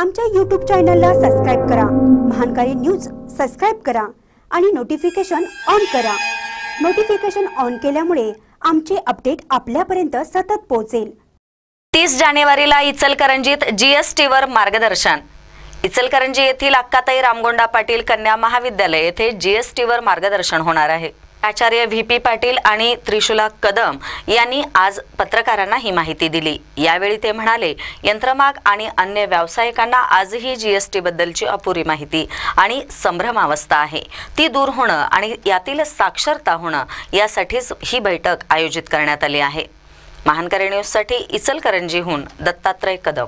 आमच्या यूट्यूब चॅनलला सबस्क्राईब करा. महानकारी न्यूज सबस्क्राईब करा आणि नोटिफिकेशन ऑन करा. नोटिफिकेशन ऑन केल्यामुळे आमचे अपडेट आपल्यापर्यंत सतत पोहोचेल. तीस जानेवारीला इचलकरंजीत जीएसटीवर मार्गदर्शन. इचलकरंजी येथील अक्काताई रामगोंडा पाटील कन्या महाविद्यालय येथे जीएसटीवर मार्गदर्शन होणार आहे. आचार्य व्ही पी पाटील आणि त्रिशुला कदम यांनी आज पत्रकारांना ही माहिती दिली. यावेळी ते म्हणाले यंत्रमाग आणि अन्य व्यावसायिकांना आजही जीएसटी बद्दलची अपुरी माहिती आणि संभ्रमावस्था आहे. ती दूर होणं आणि यातील साक्षरता होणं यासाठीच ही बैठक आयोजित करण्यात आली आहे. महानकरी न्यूजसाठी इचलकरंजीहून दत्तात्रय कदम.